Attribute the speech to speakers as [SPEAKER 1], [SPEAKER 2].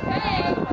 [SPEAKER 1] Okay,